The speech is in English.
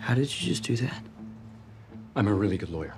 How did you just do that? I'm a really good lawyer.